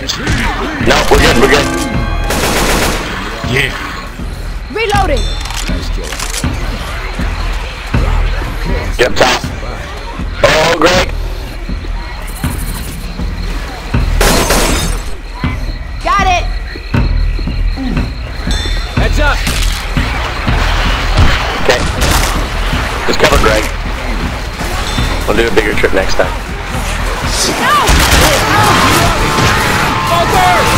No, we're good, we're good. Yeah. Reloading. Get up top. Oh, Greg. Got it. Heads up. Okay. Just cover Greg. We'll do a bigger trip next time. Got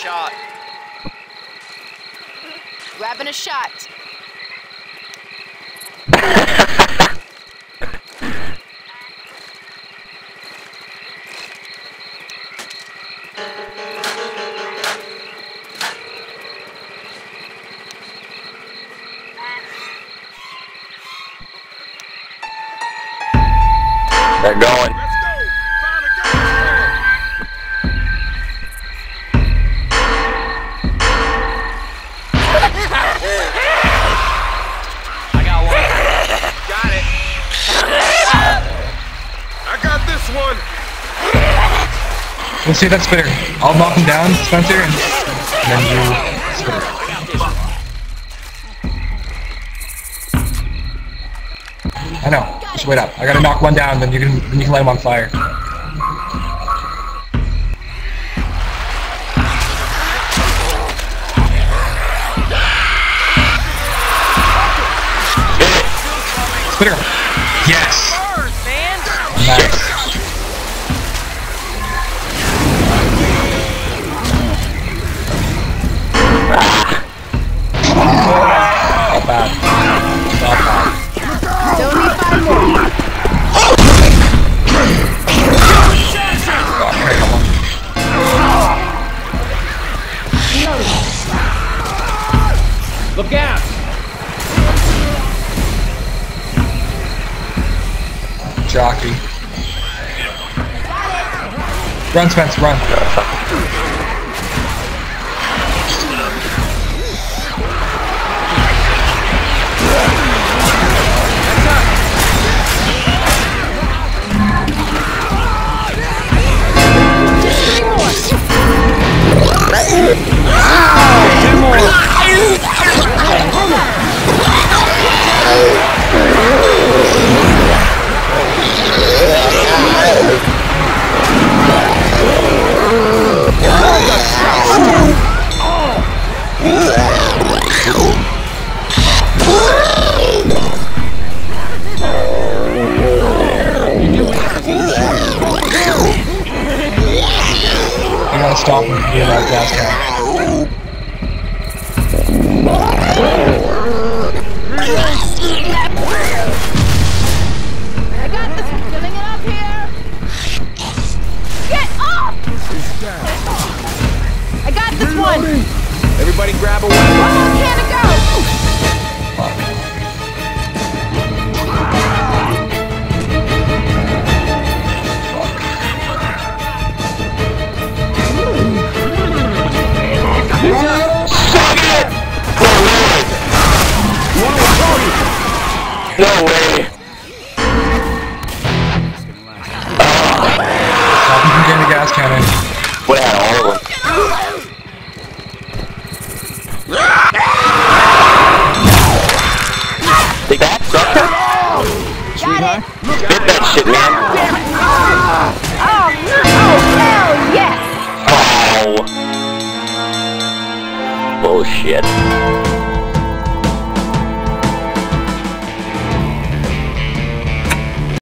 shot. Grabbing a shot. They're going. We'll see that spitter. I'll knock him down, Spencer, and then you. I know. Just wait up. I gotta knock one down, then you can then you can light him on fire. Spitter. Yes. Jockey. Run, Spence, run. Stop him from doing that gas can. I got this. Filling it up here. Get off! I got this one. Everybody grab a One weapon. more can to go. No way! Stop him from getting the gas cannon. Would have had all of them. Take that, sucker! Got it. Spit that shit, man! Oh, oh, hell yes. Oh! Bullshit.